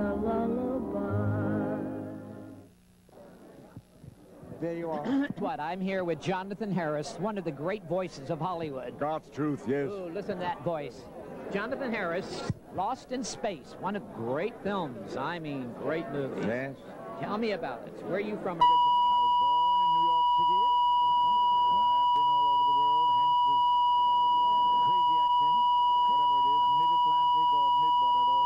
a lullaby. There you are. what? I'm here with Jonathan Harris, one of the great voices of Hollywood. God's truth, yes. Ooh, listen to that voice. Jonathan Harris, Lost in Space, one of great films. I mean, great movies. Yes. Tell me about it. Where are you from I was born in New York City, and I have been all over the world, hence this crazy accent, whatever it is, mid-Atlantic or mid-whatever.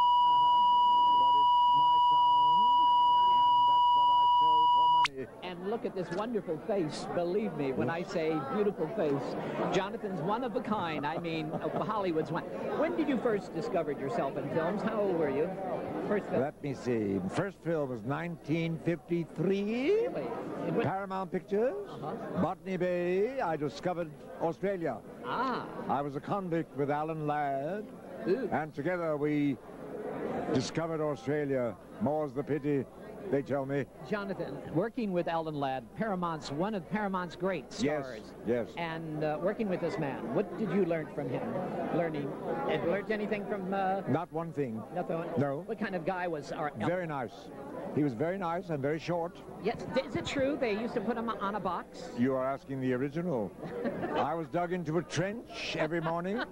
But it's my sound, and that's what I sell for money. This wonderful face. Believe me when I say beautiful face. Jonathan's one of a kind. I mean, uh, Hollywood's one. When did you first discover yourself in films? How old were you? First film. Let me see. First film was 1953. Really? Paramount Pictures, Botany Bay. I discovered Australia. ah. I was a convict with Alan Ladd, Ooh. and together we discovered Australia. More's the pity, they tell me. Jonathan, working with Alan Ladd, Paramount's one of Paramount's great Yes, stars. yes. yes. And uh, working with this man, what did you learn from him? Learning, have you learned anything from? Uh, Not one thing. nothing. No. What kind of guy was our? Very nice. He was very nice and very short. Yes. Is it true they used to put him on a box? You are asking the original. I was dug into a trench every morning,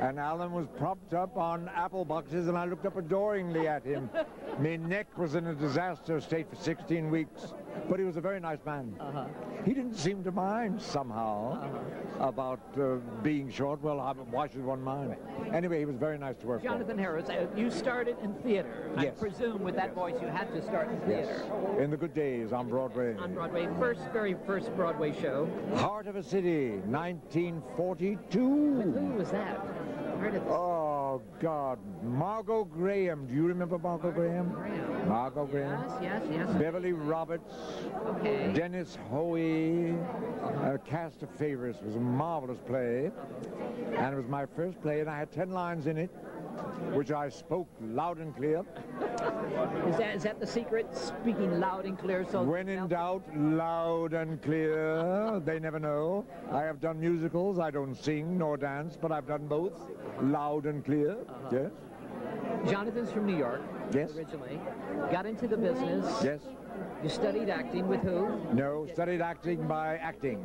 and Alan was propped up on apple boxes, and I looked up adoringly at him. My neck was in a disaster state for 16 weeks, but he was a very nice man. Uh-huh. He didn't seem to mind somehow about uh, being short. Well, why should one mind? Anyway, he was very nice to work with. Jonathan Harris, uh, you started in theater. I presume with that voice you had to start in for. Yes. theater. In the good days on Broadway. On Broadway, first, very first Broadway show. Heart of a City, 1942. But Who was that? Heard of Oh, God. Margot Grahame. Do you remember Margot Grahame? Grahame. Margot Grahame. Yes, yes, yes. Beverly Roberts. Okay. Dennis Hoey. Uh-huh. A cast of favorites. It was a marvelous play. And it was my first play, and I had 10 lines in it, which I spoke loud and clear. Is that is that the secret? Speaking loud and clear. So When in doubt, loud and clear. They never know. I have done musicals. I don't sing nor dance, but I've done both. Loud and clear. Uh-huh. Yes. Jonathan's from New York. Yes. Originally, got into the business. Yes. You studied acting with who? No, studied acting by acting.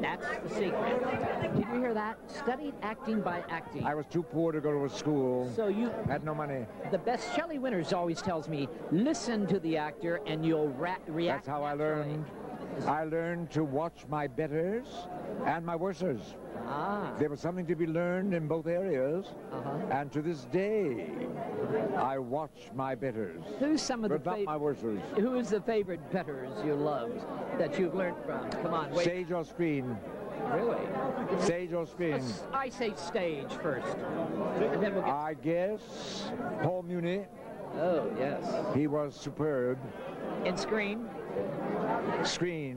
That's the secret. Did you hear that? Studied acting by acting. I was too poor to go to a school. so you, Had no money. the best Shelley Winters always tells me, listen to the actor and you'll react. That's how I learned. I learned to watch my betters and my worsers. Ah. There was something to be learned in both areas. Uh-huh. And to this day, I watch my betters, Who's some of the not my worsers. Who is the favorite betters you loved that you've learned from? Come on, wait. Sage or screen? Really? Sage or screen? I say stage first, and then we'll get. I guess Paul Muni, Oh yes. he was superb. In screen. Screen.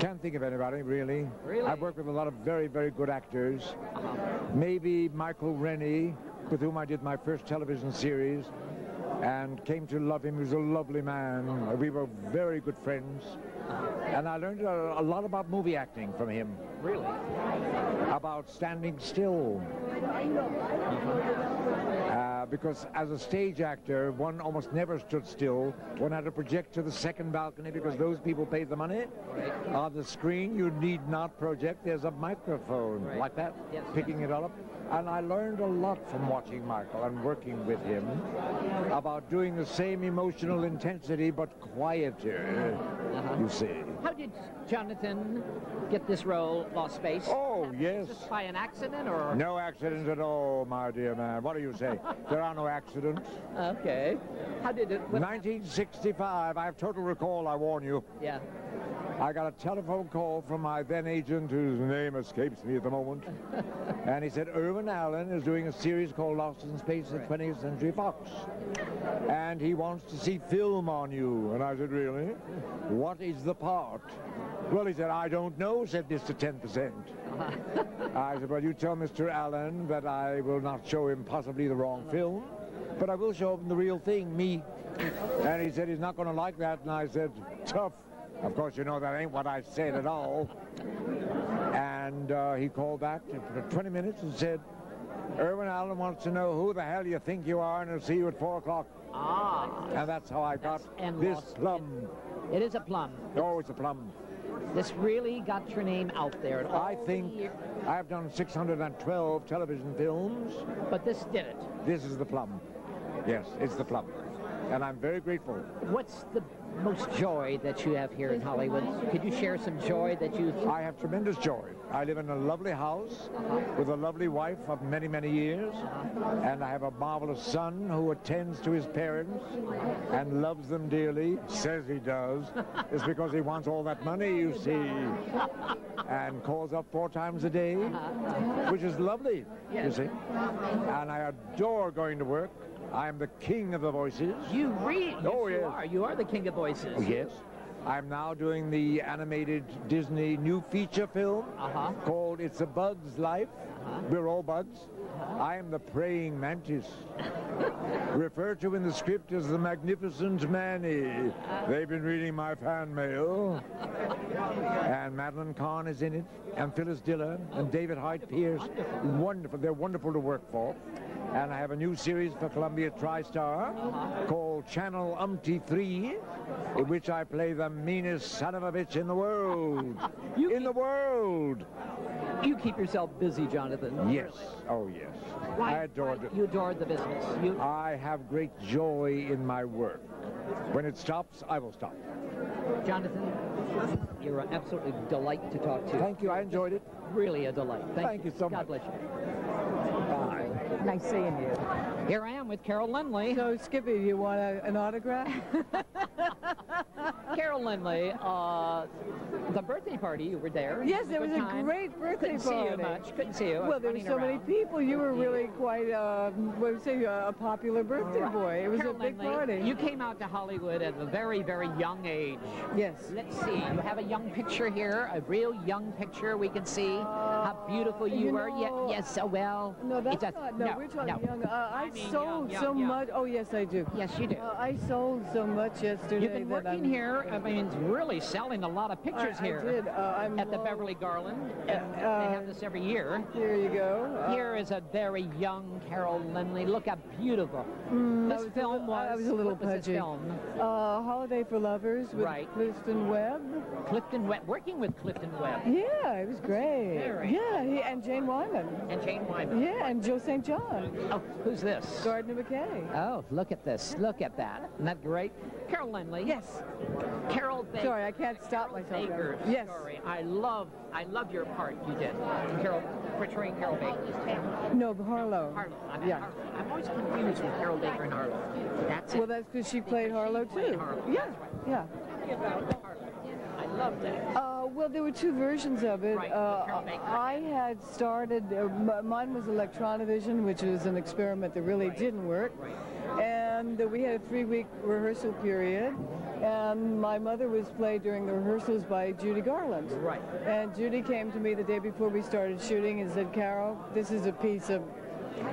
Can't think of anybody, really. Really? I've worked with a lot of very, very good actors. Uh-huh. Maybe Michael Rennie, with whom I did my first television series and came to love him. He was a lovely man. We were very good friends. Uh-huh. And I learned a, a lot about movie acting from him, Really? about standing still. Uh-huh. Uh, because as a stage actor, one almost never stood still. One had to project to the second balcony because those people paid the money. Right. On the screen, you need not project. There's a microphone Right. like that, Yes. picking it all up. And I learned a lot from watching Michael and working with him about doing the same emotional intensity but quieter, Uh-huh. you see. How did Jonathan get this role, Lost Space? Oh, yes. Just by an accident, or? No accidents at all, my dear man. What do you say? there are no accidents. Okay. How did it? what- 1965, I have total recall, I warn you. Yeah. I got a telephone call from my then agent, whose name escapes me at the moment. and he said, Irwin Allen is doing a series called Lost in Space at 20th Century Fox. And he wants to see film on you. And I said, really? What is the part? Well, he said, I don't know, said Mr. 10%. I said, well, you tell Mr. Allen that I will not show him possibly the wrong uh-huh. film, but I will show him the real thing, me. And he said he's not going to like that. And I said, tough. Of course, you know that ain't what I said at all. And uh, he called back for 20 minutes and said, Irwin Allen wants to know who the hell you think you are, and he'll see you at 4 o'clock. Ah, And that's how I got this plum. it is a plum. Oh, it's a plum. This really got your name out there. I think I've done 612 television films. But this did it. This is the plum. Yes, it's the plum. And I'm very grateful. What's the most joy that you have here in Hollywood? Could you share some joy that you... I have tremendous joy. I live in a lovely house uh-huh. with a lovely wife of many, many years. Uh-huh. And I have a marvelous son who attends to his parents uh-huh. and loves them dearly. Says he does. It's because he wants all that money, you see. And calls up four times a day, which is lovely, you see. And I adore going to work. I am the king of the voices. You really... Yes, Oh, you are. You are the king of voices. Oh, yes. I'm now doing the animated Disney new feature film Uh-huh. called It's a Bug's Life. We're all bugs. I am the praying mantis, referred to in the script as the magnificent Manny. They've been reading my fan mail. and Madeline Kahn is in it, and Phyllis Diller, and David Hyde Pierce. Wonderful. They're wonderful to work for. And I have a new series for Columbia TriStar called Channel Umptee 3, in which I play the meanest son of a bitch in the world. In the world. You keep yourself busy, Jonathan. Yes. Oh, yes. Why, I adored it. You adored the business. You, I have great joy in my work. When it stops, I will stop. Jonathan, you're an absolutely delight to talk to. Thank you. I enjoyed it. Really a delight. Thank, Thank you so God much. bless you. Bye. Nice seeing you. Here I am with Carol Lynley. So, Skippy, do you want a, an autograph? Carol Lynley, uh, the birthday party, you were there. yes, It was a time. great birthday party. Couldn't see you much. Couldn't see you. Well, there were so many people. You were really quite, uh, what would you say, a popular birthday Right. boy. It was Carol a big Lynley, party. You came out to Hollywood at a very, very young age. yes. Let's see. You have a young picture here, a real young picture. We can see how beautiful you, you were. Know- yes, so well. No, that's It's a- not. No, we're talking no. young. Uh, I, I mean sold young, so young, young. much. Oh, yes, I do. Yes, you do. Uh, I sold so much yesterday. You've been that working I'm, here. I mean, really selling a lot of pictures I, here I did. Uh, I'm at the low- Beverly Garland. And they uh, have this every year. Here you go. Uh, Here is a very young Carol Lynley. Look how beautiful. Mm, this was a film little- was. I was a little what was this pudgy. film? Uh, Holiday for Lovers with Right. Clifton Webb. Clifton Webb. Working with Clifton Webb Yeah, it was great. Very Yeah, he, and Jane Wyman. and Jane Wyman. Yeah, and Joe St. John. Oh, who's this? Gardner McKay. Oh, look at this. Look at that. Isn't that great? Carol Lynley. Yes. Carol Baker. Sorry, I can't stop myself. Baker's Yes. story. I love, I love your part you did. Carol, portraying Carol Baker. No, Harlow. Harlow. I'm, Yeah. Harlow. I'm always confused with Carol Baker and Harlow. That's it. Well, that's because she played Harlow played too. Harlow, Yeah, that's right. yeah. Tell me about Harlow. I love that. Uh, well, there were two versions of it. Right, Uh, I had started, uh, mine was Electronovision, which was an experiment that really didn't work. And uh, we had a three-week rehearsal period. And my mother was played during the rehearsals by Judy Garland. Right. And Judy came to me the day before we started shooting and said, Carol, this is a piece of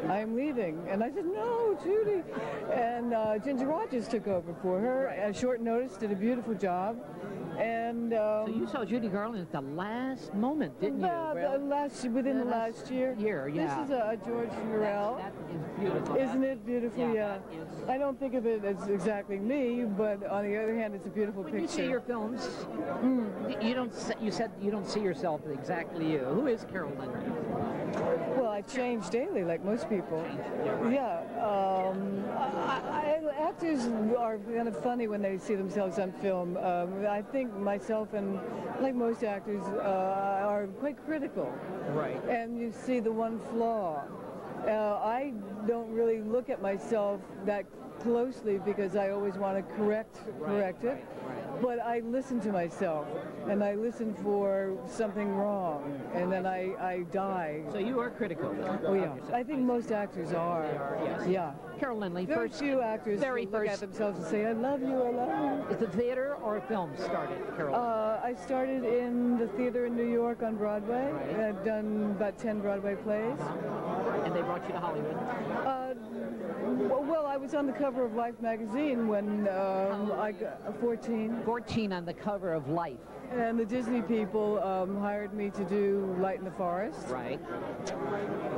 I'm leaving. And I said, no, Judy. And uh, Ginger Rogers took over for her at short notice, did a beautiful job. And um, So you saw Judy Garland at the last moment, didn't you? about the last, within The the last last year. year, yeah. This is a, George Hurrell. That is beautiful. Isn't it beautiful? Yeah, Yeah. I don't think of it as exactly me, but on the other hand, it's a beautiful When picture. you see your films, y- you don't. You said you don't see yourself as exactly you. Who is Carol Lynley? Well, I change daily, like most people. Yeah. Um, I, I, actors are kind of funny when they see themselves on film. Um, I think myself and, like most actors, uh, are quite critical. Right. And you see the one flaw. Uh, I don't really look at myself that closely because I always want to correct correct it. But I listen to myself, and I listen for something wrong, and then I, I die. So you are critical. Oh yeah, I think most actors are. are, yes. Yeah. Carol Lynley, Very first few actors very who look first- at themselves and say, "I love you, I love you." Is the theater or film started, Carol? Uh, I started in the theater in New York on Broadway. Right. I've done about 10 Broadway plays. and they brought you to Hollywood. Uh, w- well, I was on the cover of Life magazine when um, I got 14. 14 on the cover of Life. and the Disney people um, hired me to do Light in the Forest. Right.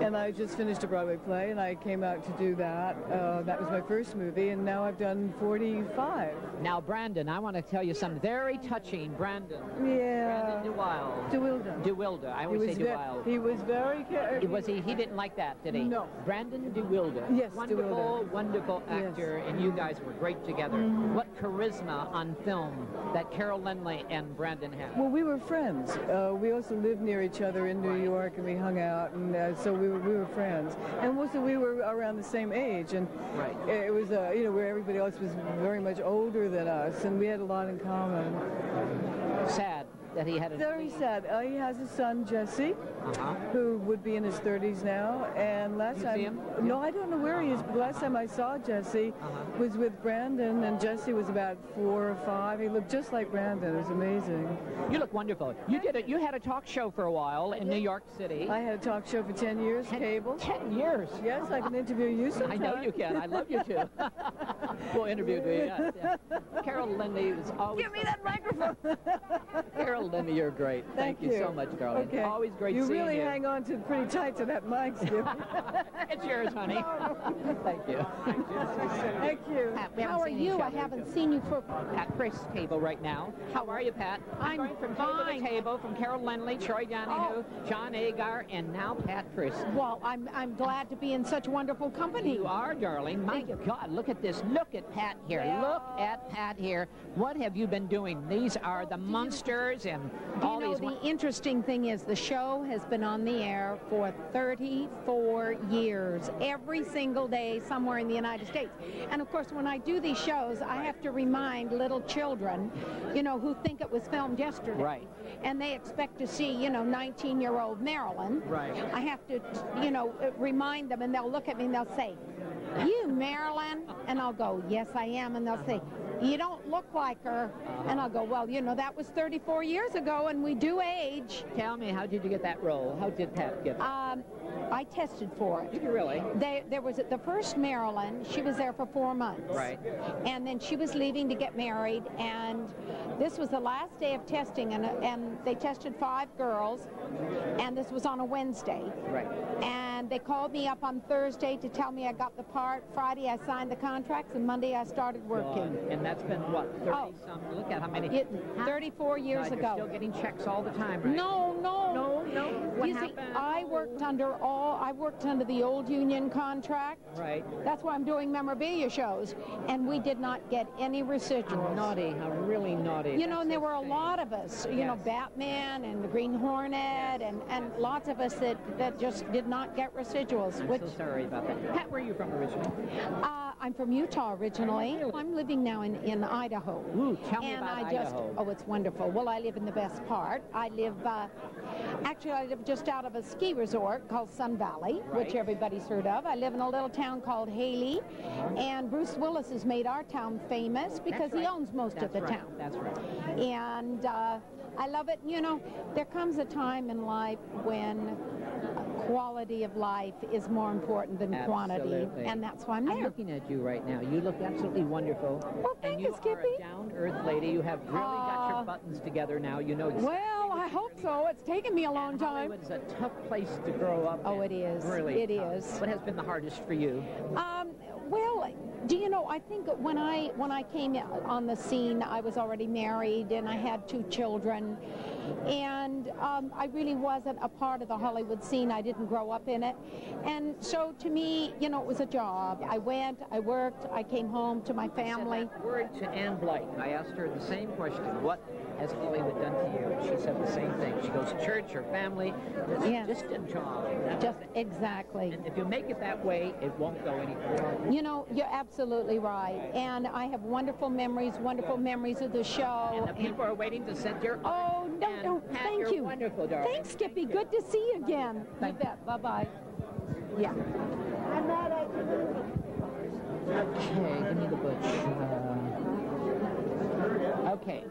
And I just finished a Broadway play, and I came out to do that. Uh, that was my first movie, and now I've done 45. Now, Brandon, I want to tell you something very touching. Brandon. Yeah. Brandon DeWilde. DeWilde. DeWilde. I He always was, say DeWilde. he was very ca- Was he? He didn't like that, did he? No. Brandon DeWilde. Yes, Wonderful, DeWilde. Wonderful Yes. actor, and you guys were great together. Mm-hmm. What charisma on film that Carol Lynley and Brandon had. Well, we were friends. Uh, we also lived near each other in New York, and we hung out, and uh, so we were, we were friends. And also, we were around the same age, and Right. it was, uh, you know, where everybody else was very much older than us, and we had a lot in common. Sad that he had a Very sad. Uh, he has a son, Jesse, Uh-huh. who would be in his 30s now. And last You time, see him? no, I don't know where he is. But last time I saw Jesse Uh-huh. was with Brandon, and Jesse was about four or five. He looked just like Brandon. It was amazing. You look wonderful. You did it. You had a talk show for a while in New York City. I had a talk show for 10 years, ten, cable. Ten years. Yes, I can interview you I know you can. I love you too. we'll interview you. Yes, yes. Carol Lynley is always. Give me that microphone. Carol Lynley, you're great. Thank, you. so much, darling. Okay. Always great You seeing really you. hang on to pretty tight to that mic, Skip. it's yours, honey. Thank you. Thank you. Pat, How are you? I haven't seen you for. Pat Priest table right now. How are you, Pat? I'm going from table fine. to table, from Carol Lynley, Troy Donahue, oh. John Agar, and now Pat Priest. Well, I'm I'm glad to be in such wonderful company. You are, darling. My God, look at this. Look at Pat here. Look at Pat here. What have you been doing? These are the monsters and Do all you know the interesting thing is the show has been on the air for 34 years, every single day somewhere in the United States. And of course, when I do these shows, I have to remind little children, you know, who think it was filmed yesterday. Right. And they expect to see, you know, 19-year-old Marilyn. Right. I have to, you know, remind them, and they'll look at me and they'll say, "You Marilyn?" And I'll go, "Yes, I am." And they'll say, "You don't look like her." And I'll go, "Well, you know, that was 34 years ago, and we do age." Tell me, how did you get that role? How did Pat get it? Um, I tested for Did it. you really? They, there was the first Marilyn. She was there for four months. Right. And then she was leaving to get married, and this was the last day of testing, and and they tested five girls, and this was on a Wednesday. Right. And they called me up on Thursday to tell me I got the part. Friday I signed the contracts, and Monday I started working. And that's been what, 30 Oh. some? Look at how many. It, 34 years God, ago. You're still getting checks all the time, right? No, no. No, no. What you see, happened? I worked under all, I worked under the old union contract. Right. That's why I'm doing memorabilia shows. And we did not get any How residuals. naughty, how really naughty. You know, and there were a lot of us, you know, Batman and the Green Hornet and, and lots of us that, that just did not get residuals, I'm which so sorry about that. Pat, where are you from originally? uh, I'm from Utah originally. I'm living now in, in Idaho. Ooh, tell me and about I just, Idaho. oh, it's wonderful. Well, I live in the best part. I live, uh, actually, I live just out of a ski resort called Sun Valley, which everybody's heard of. I live in a little town called Hailey, and Bruce Willis has made our town famous because That's he owns most That's of the right. town. That's right. And uh, I love it. You know, there comes a time in life when uh, quality of life is more important than quantity, and that's why I'm I'm looking at you right now. You look absolutely wonderful. Well, thank and you, you Skippy. a down-earth lady. You have really got your ah. buttons together now. You know exactly Well, I hope so. It's taken me a long and time. It's a tough place to grow up. Oh, it is. Really It tough. is. What has been the hardest for you? Well, do you know? I think when I when I came on the scene, I was already married and I had two children, and um, I really wasn't a part of the Hollywood scene. I didn't grow up in it, and so to me, you know, it was a job. I went, I worked, I came home to my family. Word to Ann Blyth. I asked her the same question. What has Hollywood done to you? And she said the same thing. She goes, to church or family, it's Yeah. just a job. Just exactly. And if you make it that way, it won't go any further. You know, you're absolutely right. And I have wonderful memories, wonderful memories of the show. And the people are waiting to send your Oh, no, And no, Pat, thank you're you. wonderful, darling. Thanks, Skippy. Good to see you again. Thank you bet. Bye-bye. Yeah. Okay, give me the butch. Uh, okay.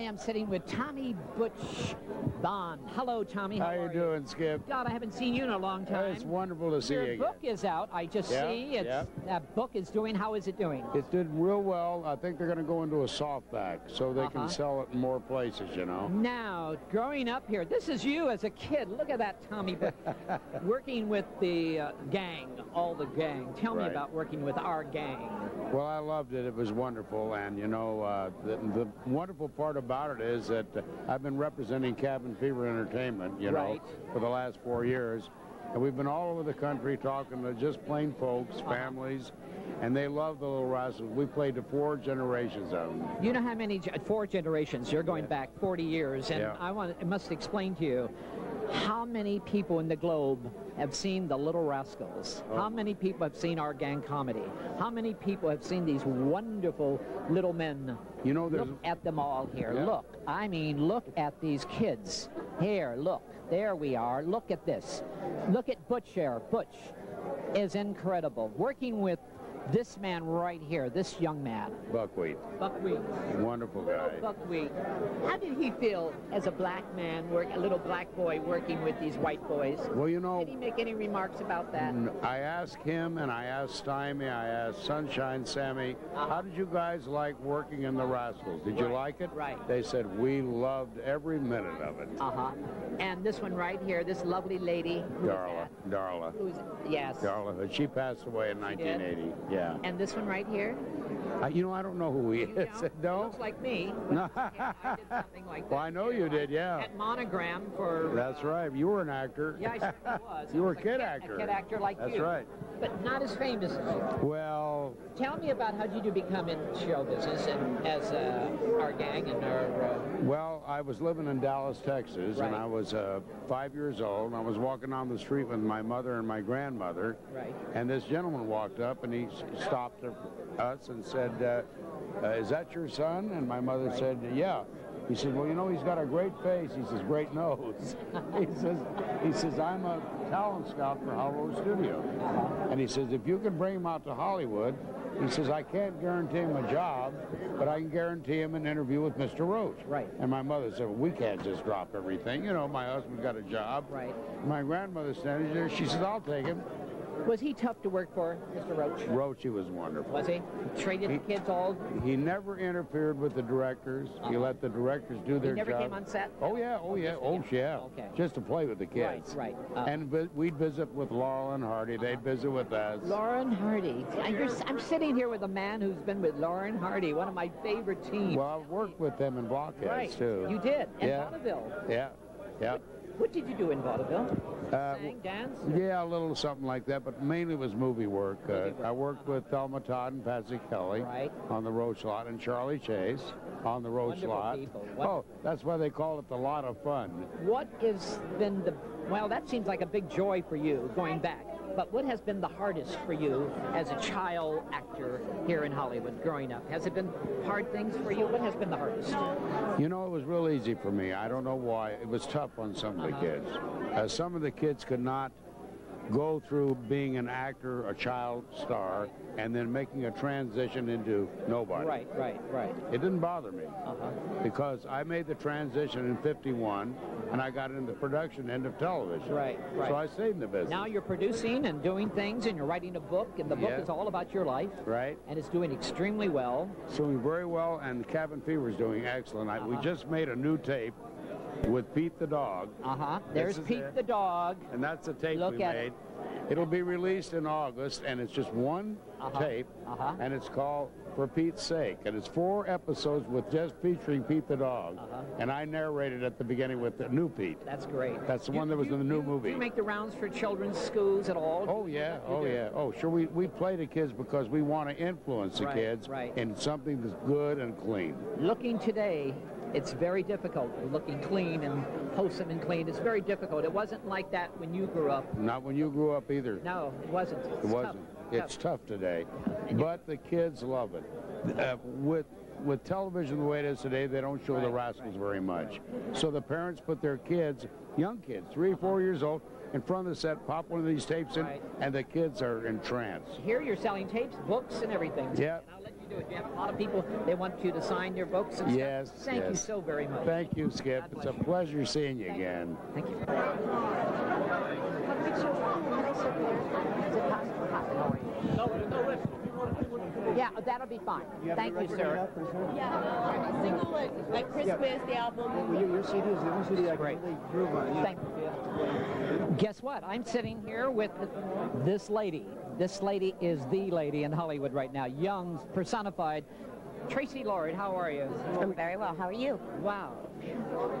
I am sitting with Tommy Butch Bond. Hello, Tommy. How, How you are doing, Skip? God, I haven't seen you in a long time. It's wonderful to see Your you again. book is out. I just Yeah, see it's yeah. that book is doing. How is it doing? It did real well. I think they're going to go into a softback so they Uh-huh. can sell it in more places, you know. Now, growing up here, this is you as a kid. Look at that, Tommy. Butch. working with the uh, gang, all the gang. Tell me about working with our gang. Well, I loved it. It was wonderful. And, you know, uh, the, the wonderful part about it is that uh, I've been representing Cabin Fever Entertainment, you know, Right. for the last four years. And we've been all over the country talking to just plain folks, Uh-huh. families, and they love the Little Rascals. We played to four generations of them. You know how many, four generations, you're going back 40 years, and Yeah. I want, I must explain to you how many people in the globe have seen The Little Rascals? Oh. How many people have seen our gang comedy? How many people have seen these wonderful little men? You know, there's Look at them all here. Yeah. Look, I mean, look at these kids. Here, look, there we are. Look at this. Look at Butch here. Butch is incredible. Working with this man right here, this young man, Buckwheat. Buckwheat. Wonderful guy. Buckwheat. How did he feel as a black man, work, a little black boy working with these white boys? Well, you know, Did he make any remarks about that? I asked him and I asked Stymie, I asked Sunshine Sammy, how did you guys like working in the Rascals? Did you like it? right. They said, we loved every minute of it. Uh-huh. And this one right here, this lovely lady. Darla. Darla, Who's, yes. Darla. She passed away in She did? 1980. Yeah. And this one right here? I, you know, I don't know who he You is. don't? no? Looks like me. No. I did something like that. Well, I know too. you did, yeah. At Monogram for... That's uh, right. You were an actor. Yeah, I certainly was. You I were was a kid kid- actor. A kid actor like That's you. right. But not as famous as you. Well, Tell me about how did you become in show business and as uh, our gang and our... Uh, Well, I was living in Dallas, Texas, Right. and I was uh, five years old. And I was walking down the street with my mother and my grandmother. Right. And this gentleman walked up and he stopped us and said, uh, uh, "Is that your son?" And my mother Right. said, "Yeah." He said, "Well, you know, he's got a great face." He says, "Great nose." he says, "He says I'm a talent scout for Hollywood Studio." And he says, "If you can bring him out to Hollywood." He says, I can't guarantee him a job, but I can guarantee him an interview with Mr. Roach. Right. And my mother said, well, we can't just drop everything. You know, my husband's got a job. Right. My grandmother standing there, she said, I'll take him. Was he tough to work for, Mr. Roach? Roach, he was wonderful. Was he? Treated the kids all... He never interfered with the directors. He let the directors do Uh-huh. He never job. came on set? Oh, yeah, oh, yeah, oh, yeah. Okay. Just to play with the kids. Right, right. Uh, and we'd visit with Laurel and Hardy. They'd visit with us. Lauren Hardy. I'm, I'm sitting here with a man who's been with Lauren Hardy, one of my favorite teams. Well, I've worked with them in Blockheads, right. too. You did. In Yeah. vaudeville. Yeah, yeah. What did you do in vaudeville? Uh, Sang, dance? Yeah, a little something like that, but mainly it was movie work. Movie uh, work. I worked with Thelma Todd and Patsy Kelly Right. on the Roach Lot, and Charlie Chase on the Roach Wonderful Lot. people. Oh, that's why they call it the Lot of Fun. What has been the... Well, that seems like a big joy for you, going back. But what has been the hardest for you as a child actor here in Hollywood growing up? Has it been hard things for you? What has been the hardest? You know, it was real easy for me. I don't know why. It was tough on some of the Uh-huh. kids. Uh, some of the kids could not go through being an actor, a child star, and then making a transition into nobody. Right, right, right. It didn't bother me. Uh-huh. because I made the transition in 51 and I got into the production end of television. Right, right. So I stayed in the business. Now you're producing and doing things and you're writing a book and the book Yeah. is all about your life Right? and it's doing extremely well. It's doing very well and Cabin Fever is doing excellent. I, we Uh-huh. just made a new tape with Pete the dog Uh-huh. There's Pete it. the dog. and that's a tape Look we at made. it. It'll be released in August and it's just one Uh-huh. tape Uh-huh. and it's called For Pete's Sake and it's four episodes with just featuring Pete the dog Uh-huh. and I narrated at the beginning with the new Pete. That's great. That's the You- one that was you- in the new you- movie. Do you make the rounds for children's schools at all? Oh yeah, oh do? yeah, oh sure. We we play the kids because we want to influence the Right, kids right. in something that's good and clean. Looking today, it's very difficult. Looking clean and wholesome and clean. It's very difficult. It wasn't like that when you grew up. Not when you grew up either. No, it wasn't. it It's tough, wasn't. It's tough. tough today, but the kids love it. Uh, with with television the way it is today, they don't show the Right, rascals very much. So the parents put their kids, young kids, three, four years old, in front of the set, pop one of these tapes in, Right. and the kids are entranced. Here you're selling tapes, books, and everything. Yeah. And I'll let you do it. You have a lot of people, they want you to sign your books and Yes, stuff. Thank you so very much. Thank you, Skip. God It's a you. pleasure seeing you again. Thank you. Yeah, that'll be fine. Thank you, sir. Yeah, single like, like Christmas, the album. Your, your CD is the only CD I can Great. really groove on. Yeah. Thank you. Guess what? I'm sitting here with this lady. This lady is the lady in Hollywood right now, young, personified. Tracy Lord, how are you? I'm very well. How are you? Wow.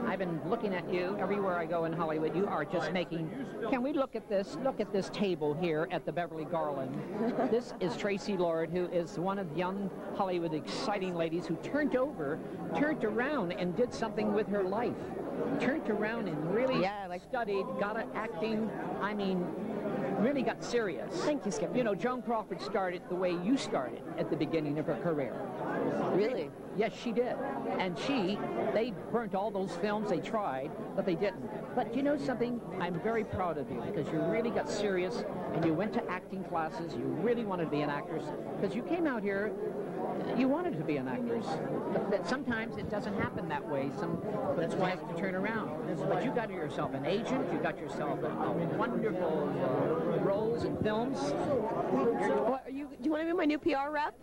I've been looking at you everywhere I go in Hollywood. You are just making. Can we look at this? Look at this table here at the Beverly Garland. this is Tracy Lord, who is one of the young Hollywood exciting ladies who turned over, turned around, and did something with her life. Turned around and really Yeah, like- studied, got an acting. I mean, really got serious. Thank you, Skip. You know, Joan Crawford started the way you started at the beginning of her career. Really? Yes, she did. And she, they burnt all those films. They tried, but they didn't. But you know something? I'm very proud of you because you really got serious and you went to acting classes. You really wanted to be an actress because you came out here. You wanted to be an actress. But that sometimes it doesn't happen that way. Some that's why has to turn around. But you got yourself an agent. You got yourself a, a wonderful uh, roles in films. What, are you, do you want to be my new PR rep?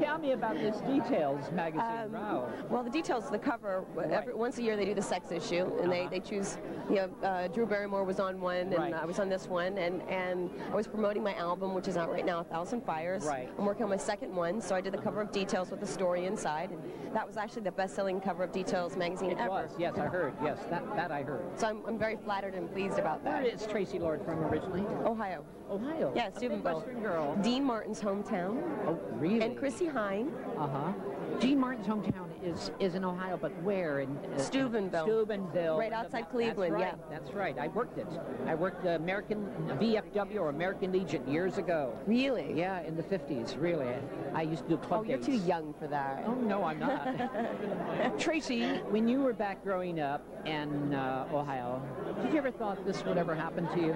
Tell me about this Details magazine. Um, wow. Well, the details of the cover, every, once a year they do the sex issue, and they, they choose, you know, uh, Drew Barrymore was on one, and Right. I was on this one, and, and I was promoting my album, which is out right now, A Thousand Fires. Right. I'm working on my second one, so I did the cover of Details with the story inside, and that was actually the best-selling cover of Details magazine It ever. was, yes, I heard. Yes, that, that I heard. So I'm, I'm very flattered and pleased about that. that. is Tracy Lord from originally? Ohio. Ohio. Yeah, Steubenville. Western girl. Dean Martin's hometown, Oh, really? and Chrissie Hynde. Uh huh. Dean Martin's hometown is is in Ohio, but where? In uh, Steubenville. Steubenville. Right outside Cleveland, That's yeah. That's right. I worked it. I worked the American VFW or American Legion years ago. Really? Yeah, in the 50s. Really. I used to do club Oh, you're dates. too young for that. Oh no, I'm not. Tracy, when you were back growing up in uh, Ohio, did you ever thought this would ever happen to you,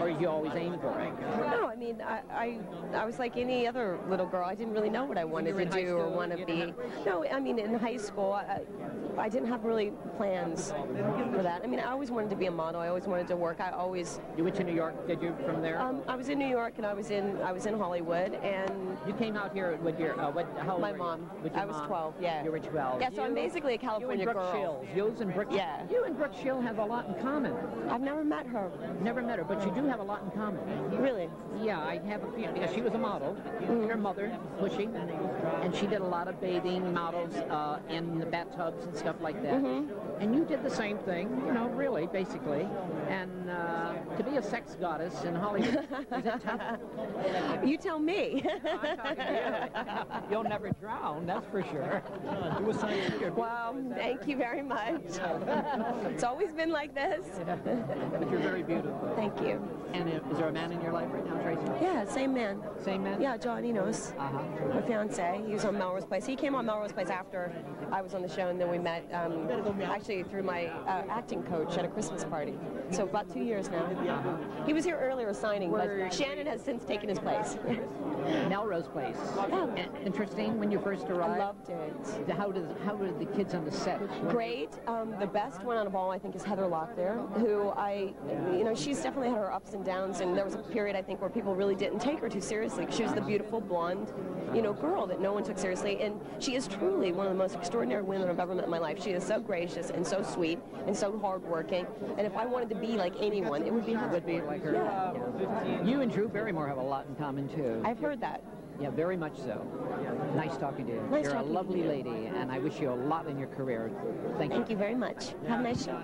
or did you always aim for it? No, I mean, I, I, I was like any other little girl. I didn't really know what I wanted to do or want to be. No, I mean, in high school, I, I didn't have really plans for that. I mean, I always wanted to be a model. I always wanted to work. I always, You went to New York, did you, from there? um, I was in New York and I was in, I was in Hollywood, and you came out here with your, uh, what, how old My you? mom. I was mom? 12, yeah. You were 12. yeah. So I'm basically a California You and Brooke girl. Shields. You and Brooke. Yeah. You and Brooke Shield have a lot in common. I've never met her. Never met her, but you do have a lot in common. Really? Yeah, I have a feeling because she was a model. Mm-hmm. Her mother, pushing, and she did a lot of bathing models uh, in the bathtubs and stuff like that. Mm-hmm. And you did the same thing, you know, really, basically. And uh, to be a sex goddess in Hollywood, is it tough? You tell me. I'm talking to you. You'll never drown, that's for sure. Wow, thank you very much. it's always been like this. But you're very beautiful. Thank you. And uh, is there a man in your life right now, Tracy? Yeah, same man. Same man? Yeah, John Enos, Uh-huh. my fiance. He was on Melrose Place. He came on Melrose Place after I was on the show, and then we met um, actually through my uh, acting coach at a Christmas party. So about two years now. He was here earlier signing, but Shannon has since taken his place. Melrose Place. Interesting when you first arrived. I loved it. How did how were the kids on the set? Great. Um, the best one out of all, I think, is Heather Locklear, who I, you know, she's definitely had her ups and downs, and there was a period I think where people really didn't take her too seriously. She was the beautiful blonde, you know, girl that no one took seriously, and she is truly one of the most extraordinary women I've ever met in my life. She is so gracious and so sweet and so hardworking, and if I wanted to be like anyone, it would be her. Would be like her. Yeah. Yeah. You and Drew Barrymore have a lot in common too. I've heard that. yeah, very much so. Nice talking to you. Nice You're a lovely you. lady, and I wish you a lot in your career. Thank you. Thank you very much. Have a nice show.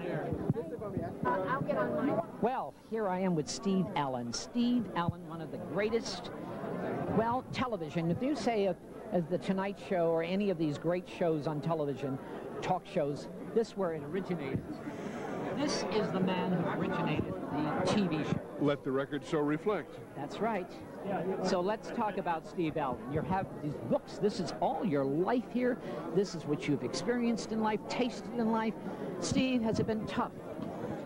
Well, here I am with Steve Allen. Steve Allen, one of the greatest, well, television. If you say of, as the Tonight Show or any of these great shows on television, talk shows, this where it originated. This is the man who originated the TV show. Let the record show reflect. That's right. So let's talk about Steve Allen. You have these books. This is all your life here. This is what you've experienced in life, tasted in life. Steve, has it been tough?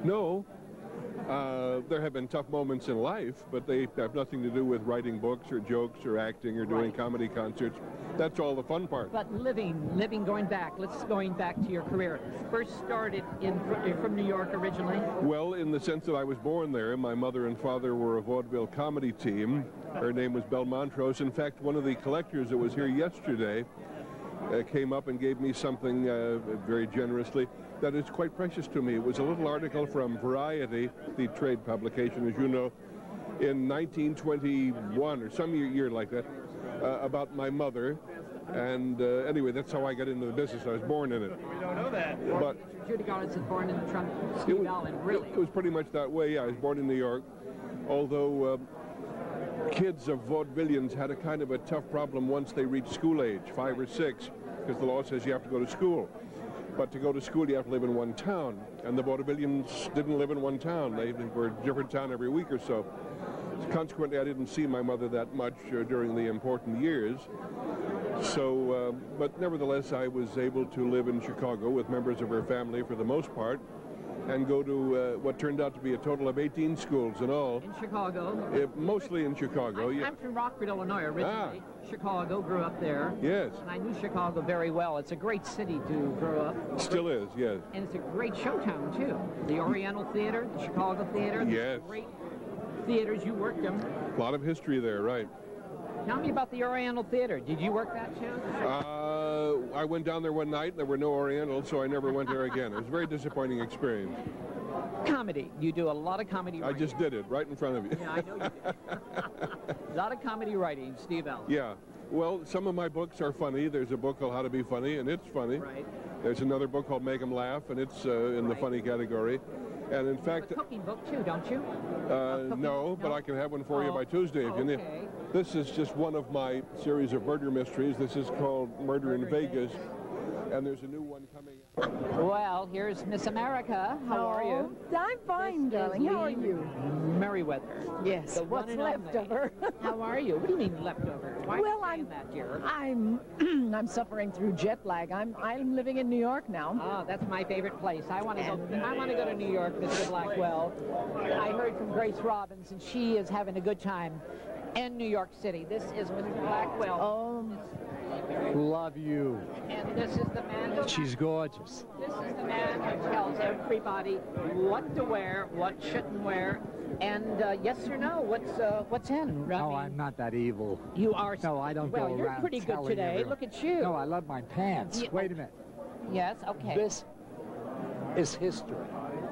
No, Uh, there have been tough moments in life, but they have nothing to do with writing books or jokes or acting or doing Right. comedy concerts. That's all the fun part. But living, living, going back. Let's going back to your career. First started in from New York originally. Well, in the sense that I was born there, and my mother and father were a vaudeville comedy team. Her name was Belle Montrose. In fact, one of the collectors that was here yesterday uh, came up and gave me something uh, very generously that is quite precious to me. It was a little article from Variety, the trade publication, as you know, in 1921 or some year, year like that, uh, about my mother. And uh, anyway, that's how I got into the business. I was born in it. We don't know that. But Judy Garland was born in the trunk. it was, Allen, really. It was pretty much that way. Yeah, I was born in New York, although um, kids of vaudevillians had a kind of a tough problem once they reached school age, five or six, because the law says you have to go to school. But to go to school, you have to live in one town, and the vaudevillians didn't live in one town. They, were a different town every week or so. Consequently, I didn't see my mother that much uh, during the important years. So, uh, but nevertheless, I was able to live in Chicago with members of her family for the most part, and go to uh, what turned out to be a total of 18 schools in all, in Chicago. uh, mostly in Chicago. I'm, Yeah. I'm from Rockford, Illinois originally. Chicago, grew up there. Yes, And I knew Chicago very well. It's a great city to grow up. still is. Yes. And it's a great showtown, too. The Oriental Theater, the Chicago Theater. Yes. Great theaters. You worked them. A lot of history there, right? Tell me about the Oriental Theater. Did you work that show? I went down there one night, and there were no Orientals, so I never went there again. It was a very disappointing experience. Comedy. You do a lot of comedy I just did it right in front of you. Yeah, I know you do. a lot of comedy writing, Steve Allen. Yeah. Well, some of my books are funny. There's a book called How to Be Funny, and it's funny. Right. There's another book called Make 'em Laugh, and it's uh, in the funny category. And in A fact, cooking book, too, don't you? uh, cooking- no, but? I can have one for you Oh, by Tuesday if you need. okay. This is just one of my series of murder mysteries. This is called Murder, in Murder in Vegas, and there's a new one coming. Well, here's Miss America. How are you? Oh, I'm fine, This darling. How are you? Meriwether. Yes. The What's left of her? How are you? What do you mean leftover? Why Well, I'm- that, dear? I'm I'm suffering through jet lag. I'm I'm living in New York now. Oh, that's my favorite place. I want to go. I want to go to New York, Mr. Blackwell. I heard from Grace Robbins, and she is having a good time in New York City. This is Mr. Blackwell, Oh, Love you. and this is the man. Who, She's gorgeous. this is the man who tells everybody what to wear, what shouldn't wear, and uh, yes or no, what's uh, what's in. I No, mean, I'm not that evil. You are. No, I don't well, go you're pretty good today. everyone. Look at you. No, I love my pants. Wait oh. a minute. Yes. Okay. This is history.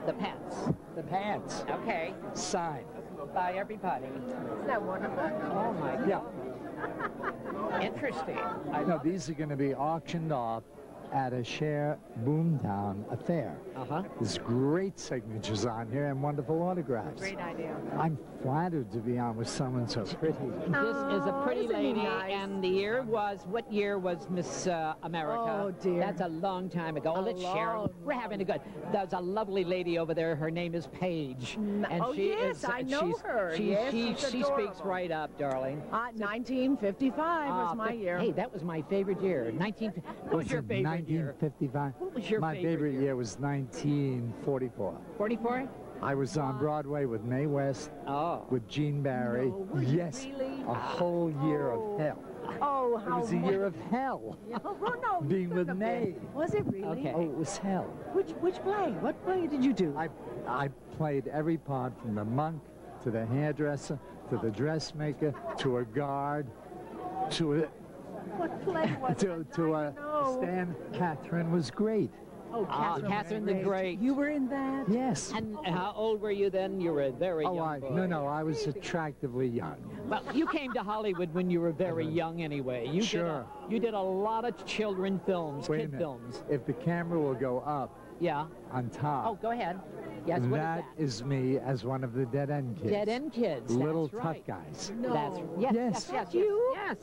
the pants. The pants. Okay. Signed. By everybody. isn't that wonderful? Oh my God. Yeah. Interesting. I No, love these are going to be auctioned off at a Share Boomtown affair. Uh huh. There's great signatures on here and wonderful autographs. Great idea. I'm flattered to be on with someone so pretty. This is a Oh, pretty lady, nice? and the year was what year was Miss uh, America? Oh, dear. That's a long time ago. A Let's share. We're having a good. There's a lovely lady over there. Her name is Paige, and oh, she yes, is. I know she's, her. She, Yes, she, she's she speaks right up, darling. Uh, 1955 Ah, was my but- year. Hey, that was my favorite year. 19. What was your favorite year? 1955. What was your My favorite favorite year? year was 1944. 44. I was on ah. Broadway with Mae West, Oh. with Gene Barry. No, yes, really? a whole year of oh. hell. oh, It was a year of hell. Oh, no, being with. May. Was it really? Okay. Oh, it was hell. Which which play? What play did you do? I, I played every part from the monk to the hairdresser to the dressmaker to a guard to a, what play was to, it? to a know. Stan. Catherine was great. Oh, Ah, Catherine the Great. You were in that? Yes. And how old were you then? You were a very Oh, young I, boy. no, no, I was attractively young. Well, you came to Hollywood when you were very young anyway. You Sure. Did a, you did a lot of children films, Wait a kid minute. films. If the camera will go up Yeah. on top, Oh, go ahead. Yes, what is that that? is me as one of the dead end kids. Dead End Kids. Little that's tough right. guys. That's yes, yes, Yes. yes, yes, You? yes.